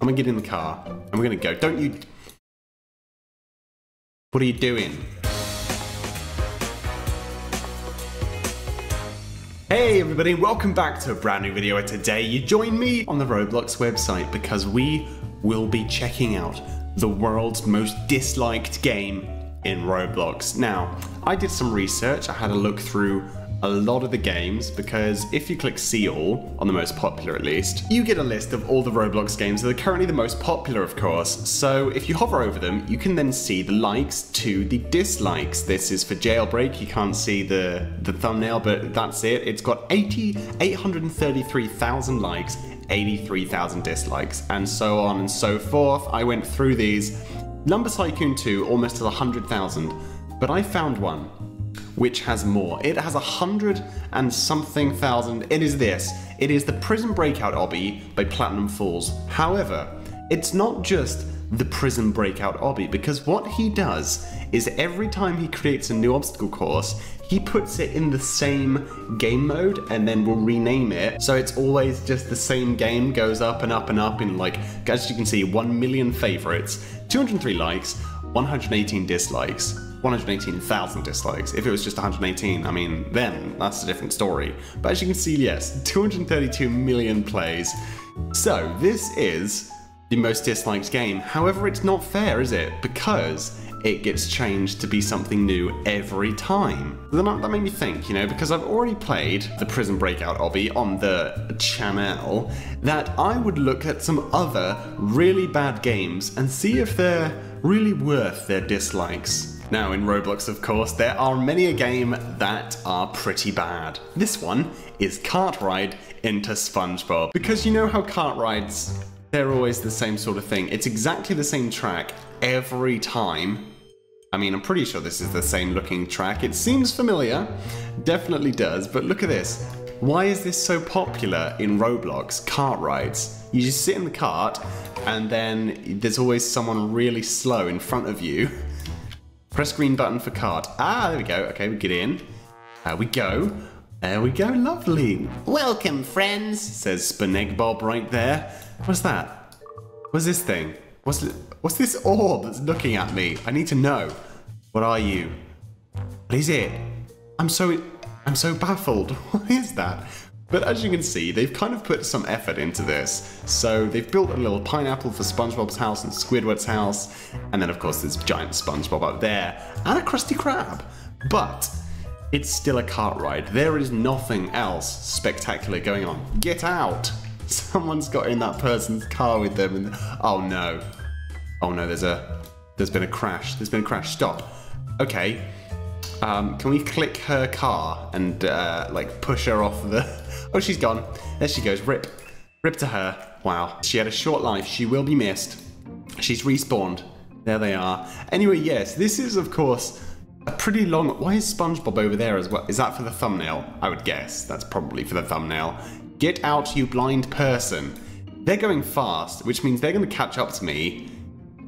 I'm gonna get in the car and we're gonna go. Don't you... What are you doing? Hey everybody, welcome back to a brand new video. Today you join me on the Roblox website because we will be checking out the world's most disliked game in Roblox. Now, I did some research, I had a look through a lot of the games because if you click see all, on the most popular at least, you get a list of all the Roblox games that are currently the most popular of course. So if you hover over them, you can then see the likes to the dislikes. This is for Jailbreak, you can't see the, the thumbnail, but that's it. It's got 80, 833,000 likes, 83,000 dislikes, and so on and so forth. I went through these. Lumber Tycoon 2 almost has 100,000, but I found one which has more. It has a hundred and something thousand. It is this. It is the Prison Breakout obby by Platinum Falls. However, it's not just the Prison Breakout obby because what he does is every time he creates a new obstacle course, he puts it in the same game mode and then will rename it. So it's always just the same game goes up and up and up in like, as you can see, 1 million favorites, 203 likes, 118 dislikes. 118,000 dislikes. If it was just 118, I mean, then that's a different story. But as you can see, yes, 232 million plays. So this is the most disliked game. However, it's not fair, is it? Because it gets changed to be something new every time. That made me think, you know, because I've already played the Prison Breakout obby on the channel, that I would look at some other really bad games and see if they're really worth their dislikes. Now, in Roblox, of course, there are many a game that are pretty bad. This one is Cart Ride into SpongeBob. Because you know how cart rides, they're always the same sort of thing. It's exactly the same track every time. I mean, I'm pretty sure this is the same looking track. It seems familiar, definitely does, but look at this. Why is this so popular in Roblox, cart rides? You just sit in the cart, and then there's always someone really slow in front of you Press green button for cart. Ah, there we go. Okay, we get in. There we go. There we go. Lovely. Welcome, friends, says SpongeBob right there. What's that? What's this thing? What's, what's this orb that's looking at me? I need to know. What are you? What is it? I'm so... I'm so baffled. What is that? But as you can see, they've kind of put some effort into this. So they've built a little pineapple for SpongeBob's house and Squidward's house, and then of course there's giant SpongeBob up there, and a Krusty Krab. But it's still a cart ride. There is nothing else spectacular going on. Get out! Someone's got in that person's car with them and oh no. Oh no, there's a there's been a crash. There's been a crash. Stop. Okay. Um, can we click her car and uh, like push her off the Oh, she's gone. There she goes. Rip. Rip to her. Wow. She had a short life. She will be missed. She's respawned. There they are. Anyway, yes, this is, of course, a pretty long... Why is SpongeBob over there as well? Is that for the thumbnail? I would guess. That's probably for the thumbnail. Get out, you blind person. They're going fast, which means they're going to catch up to me.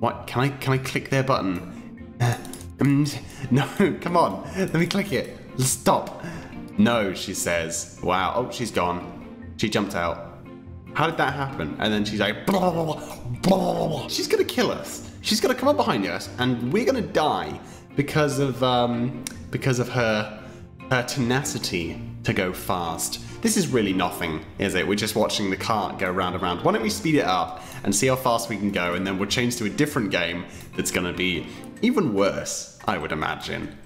What? Can I, can I click their button? Uh, no, come on. Let me click it. Stop. No, she says. Wow. Oh, she's gone. She jumped out. How did that happen? And then she's like, blah, blah, blah, she's gonna kill us. She's gonna come up behind us, and we're gonna die because of um, because of her her tenacity to go fast. This is really nothing, is it? We're just watching the cart go round and round. Why don't we speed it up and see how fast we can go, and then we'll change to a different game that's gonna be even worse, I would imagine.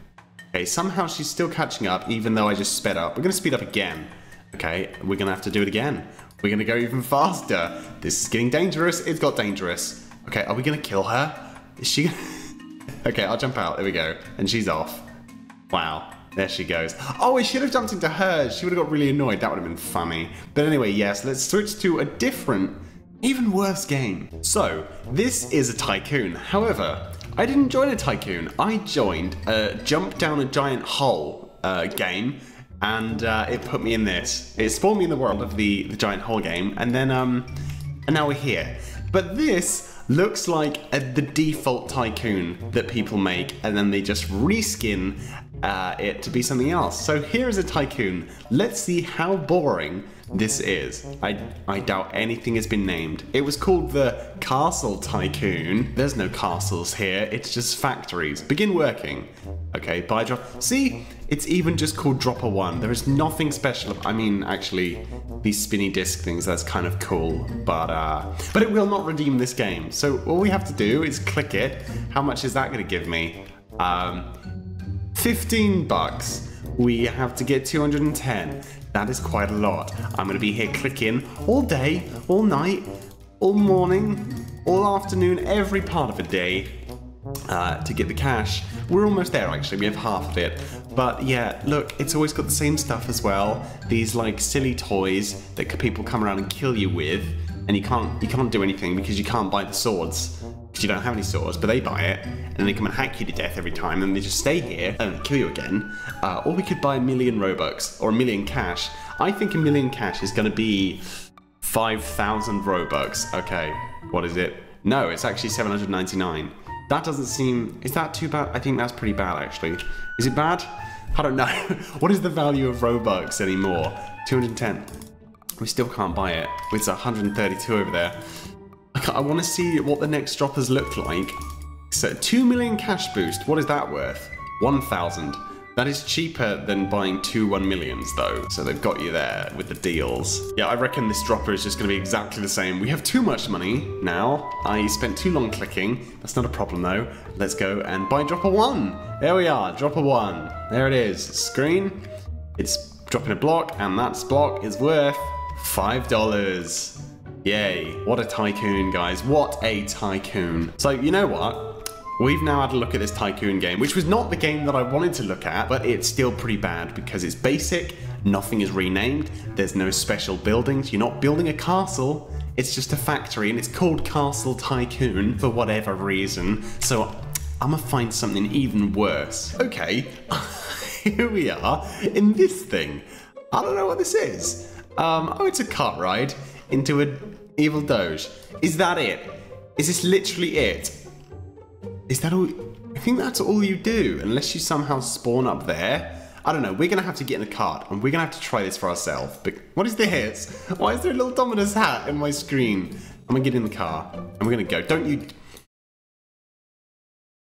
Okay, somehow she's still catching up, even though I just sped up. We're going to speed up again. Okay, we're going to have to do it again. We're going to go even faster. This is getting dangerous. It's got dangerous. Okay, are we going to kill her? Is she Okay, I'll jump out. There we go. And she's off. Wow. There she goes. Oh, I should have jumped into her. She would have got really annoyed. That would have been funny. But anyway, yes, let's switch to a different, even worse game. So, this is a tycoon. However, I didn't join a tycoon. I joined a jump down a giant hole uh, game, and uh, it put me in this. It spawned me in the world of the, the giant hole game, and then um, and now we're here. But this looks like a, the default tycoon that people make, and then they just reskin uh, it to be something else. So here is a tycoon. Let's see how boring this is. I, I doubt anything has been named. It was called the Castle Tycoon. There's no castles here, it's just factories. Begin working. Okay, buy drop. See, it's even just called Dropper 1. There is nothing special. I mean, actually, these spinny disc things, that's kind of cool, but uh, but it will not redeem this game. So all we have to do is click it. How much is that gonna give me? Um, 15 bucks. We have to get 210. That is quite a lot. I'm to be here clicking all day, all night, all morning, all afternoon, every part of the day uh, to get the cash. We're almost there actually, we have half of it. But yeah, look, it's always got the same stuff as well. These like silly toys that people come around and kill you with, and you can't you can't do anything because you can't buy the swords because you don't have any swords, but they buy it, and then they come and hack you to death every time, and they just stay here and kill you again. Uh, or we could buy a million Robux, or a million cash. I think a million cash is going to be 5,000 Robux. Okay, what is it? No, it's actually 799. That doesn't seem... Is that too bad? I think that's pretty bad, actually. Is it bad? I don't know. what is the value of Robux anymore? 210. We still can't buy it. It's 132 over there. I want to see what the next droppers look like. So 2 million cash boost, what is that worth? 1,000. That is cheaper than buying two 1 millions though, so they've got you there with the deals. Yeah, I reckon this dropper is just going to be exactly the same. We have too much money now. I spent too long clicking. That's not a problem though. Let's go and buy dropper 1. There we are, dropper 1. There it is. Screen. It's dropping a block, and that block is worth $5. Yay. What a tycoon, guys. What a tycoon. So, you know what? We've now had a look at this Tycoon game, which was not the game that I wanted to look at, but it's still pretty bad because it's basic, nothing is renamed, there's no special buildings, you're not building a castle, it's just a factory and it's called Castle Tycoon for whatever reason, so I'm gonna find something even worse. Okay, here we are in this thing. I don't know what this is. Um, oh, it's a cart ride into a evil doge. Is that it? Is this literally it? Is that all? I think that's all you do, unless you somehow spawn up there. I don't know, we're gonna have to get in the cart and we're gonna have to try this for ourselves. But what is this? Why is there a little Dominus hat in my screen? I'm gonna get in the car and we're gonna go. Don't you...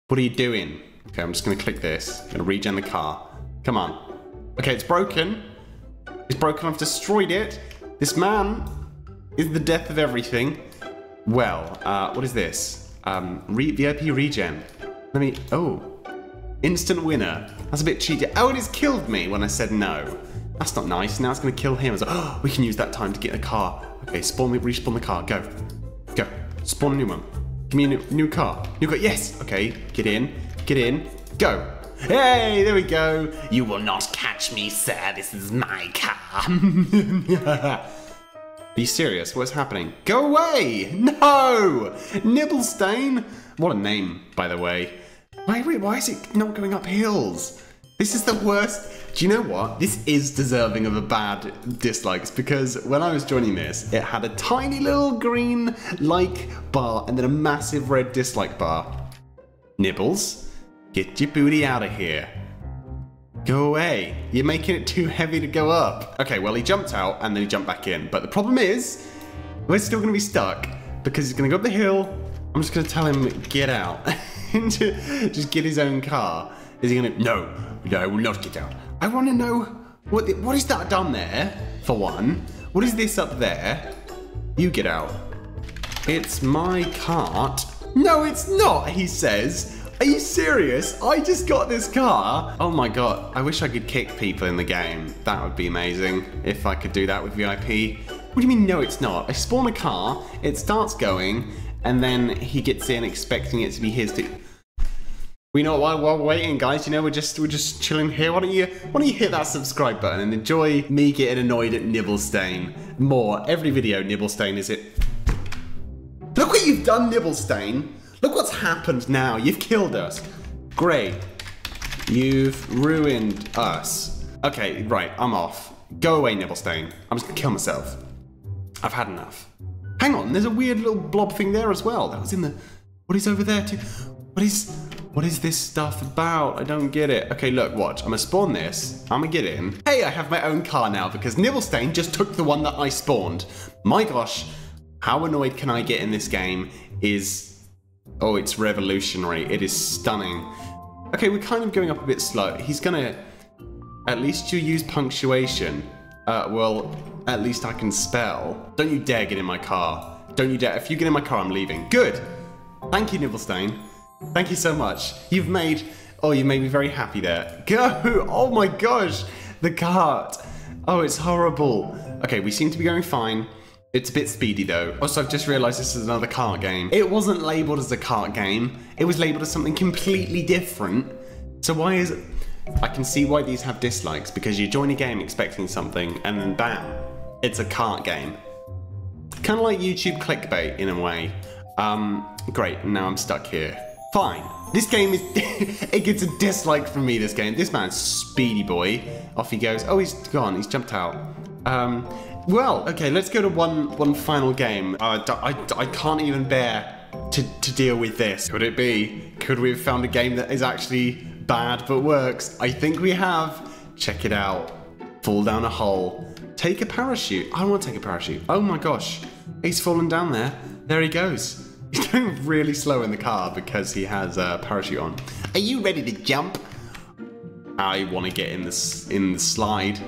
What are you doing? Okay, I'm just gonna click this. I'm gonna regen the car. Come on. Okay, it's broken. It's broken, I've destroyed it. This man is the death of everything. Well, uh, what is this? Um, re VIP regen. Let me, oh. Instant winner. That's a bit cheaty. Oh, it has killed me when I said no. That's not nice. Now it's going to kill him. like, oh, we can use that time to get a car. Okay, spawn me, respawn the car. Go. Go. Spawn a new one. Give me a new, new car. New car. Yes. Okay, get in. Get in. Go. Hey, there we go. You will not catch me, sir. This is my car. You serious? What's happening? Go away! No! Nibblestain? What a name, by the way. Why, why is it not going up hills? This is the worst. Do you know what? This is deserving of a bad dislikes because when I was joining this, it had a tiny little green like bar and then a massive red dislike bar. Nibbles, get your booty out of here. Go away. You're making it too heavy to go up. Okay, well, he jumped out and then he jumped back in. But the problem is, we're still going to be stuck because he's going to go up the hill. I'm just going to tell him, get out. just get his own car. Is he going to... No, no, I will not get out. I want to know, what, what is that down there, for one? What is this up there? You get out. It's my cart. No, it's not, he says. Are you serious? I just got this car. Oh my god, I wish I could kick people in the game. That would be amazing if I could do that with VIP. What do you mean, no it's not? I spawn a car, it starts going, and then he gets in expecting it to be his to... We know while we're waiting, guys. You know, we're just we're just chilling here. Why don't you why don't you hit that subscribe button and enjoy me getting annoyed at Nibblestain more every video? Nibblestain is it? Look what you've done, Nibblestain. Look what's happened now. You've killed us. Great. You've ruined us. Okay, right, I'm off. Go away, Nibblestain. I'm just gonna kill myself. I've had enough. Hang on, there's a weird little blob thing there as well. That was in the... What is over there too? What is... What is this stuff about? I don't get it. Okay, look, watch. I'm gonna spawn this. I'm gonna get in. Hey, I have my own car now because Nibblestain just took the one that I spawned. My gosh, how annoyed can I get in this game is... Oh, it's revolutionary. It is stunning. Okay, we're kind of going up a bit slow. He's gonna... At least you use punctuation. Uh, well, at least I can spell. Don't you dare get in my car. Don't you dare. If you get in my car, I'm leaving. Good. Thank you, Nibblestain. Thank you so much. You've made, oh, you made me very happy there. Go! Oh my gosh! The cart! Oh, it's horrible. Okay, we seem to be going fine. It's a bit speedy though. Also, I've just realized this is another cart game. It wasn't labeled as a cart game. It was labeled as something completely different. So why is it? I can see why these have dislikes because you join a game expecting something and then bam, it's a cart game. Kind of like YouTube clickbait in a way. Um, great, now I'm stuck here. Fine. This game is, it gets a dislike from me, this game. This man's speedy boy. Off he goes. Oh, he's gone. He's jumped out. Um, well, okay, let's go to one one final game. Uh, I, I can't even bear to, to deal with this. Could it be? Could we have found a game that is actually bad but works? I think we have. Check it out. Fall down a hole. Take a parachute. I want to take a parachute. Oh my gosh. He's fallen down there. There he goes. He's going really slow in the car because he has a parachute on. Are you ready to jump? I want to get in this in the slide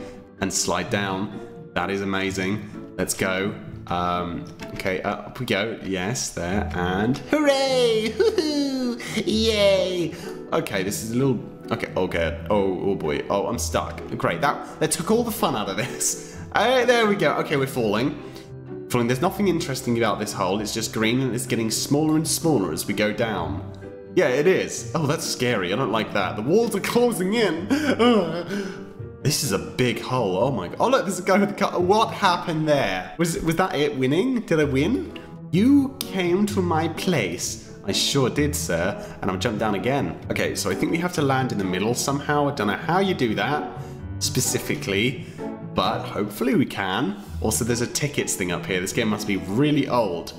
and slide down. That is amazing. Let's go. Um, okay, up we go. Yes, there and hooray! Yay! Okay, this is a little. Okay, okay. Oh, oh boy. Oh, I'm stuck. Great. That that took all the fun out of this. There we go. Okay, we're falling. Falling. There's nothing interesting about this hole. It's just green and it's getting smaller and smaller as we go down. Yeah, it is. Oh, that's scary. I don't like that. The walls are closing in. This is a big hole. Oh my god. Oh look, there's a guy with a car. What happened there? Was was that it winning? Did I win? You came to my place. I sure did, sir. And I'll jump down again. Okay, so I think we have to land in the middle somehow. I don't know how you do that specifically but hopefully we can. Also, there's a tickets thing up here. This game must be really old.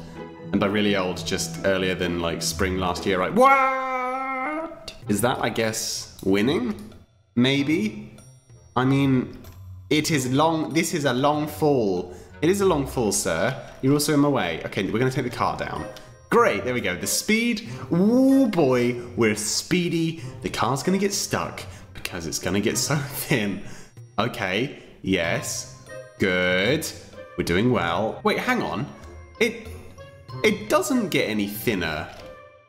And by really old, just earlier than like spring last year, right? What? Is that, I guess, winning? Maybe? I mean, it is long, this is a long fall. It is a long fall, sir. You're also in my way. Okay, we're gonna take the car down. Great, there we go. The speed, oh boy, we're speedy. The car's gonna get stuck because it's gonna get so thin. Okay, Yes. Good. We're doing well. Wait, hang on. It it doesn't get any thinner.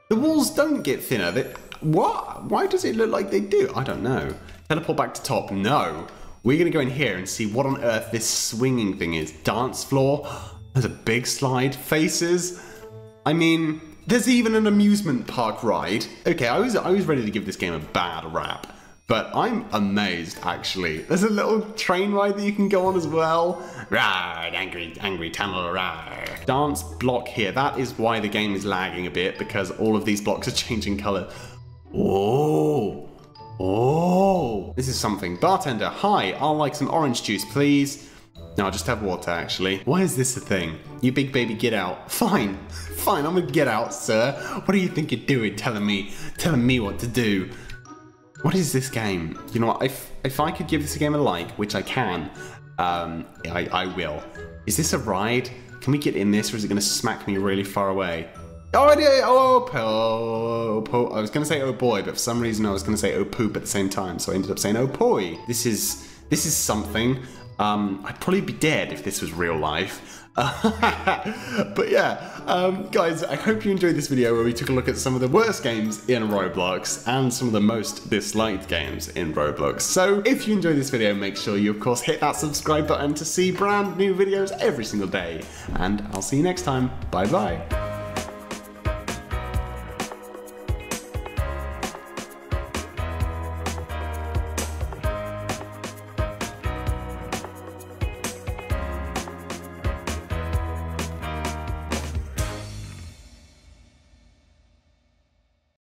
The walls don't get thinner. They, what? Why does it look like they do? I don't know. Teleport back to top. No. We're going to go in here and see what on earth this swinging thing is. Dance floor. There's a big slide. Faces. I mean, there's even an amusement park ride. Okay, I was I was ready to give this game a bad rap. But I'm amazed, actually. There's a little train ride that you can go on as well. Rawr, angry, angry Tamil, rawr. Dance block here. That is why the game is lagging a bit, because all of these blocks are changing color. Oh, oh. This is something. Bartender, hi, I'll like some orange juice, please. No, I'll just have water, actually. Why is this a thing? You big baby, get out. Fine, fine, I'm gonna get out, sir. What do you think you're doing telling me, telling me what to do? What is this game? You know what, if, if I could give this game a like, which I can, um, I, I will. Is this a ride? Can we get in this or is it to smack me really far away? Oh, yeah, oh, oh, oh, I was going to say oh boy, but for some reason I was going to say oh poop at the same time, so I ended up saying oh boy. This is, this is something. Um, I'd probably be dead if this was real life. but yeah, um, guys, I hope you enjoyed this video where we took a look at some of the worst games in Roblox and some of the most disliked games in Roblox. So if you enjoyed this video, make sure you of course hit that subscribe button to see brand new videos every single day. And I'll see you next time. Bye bye.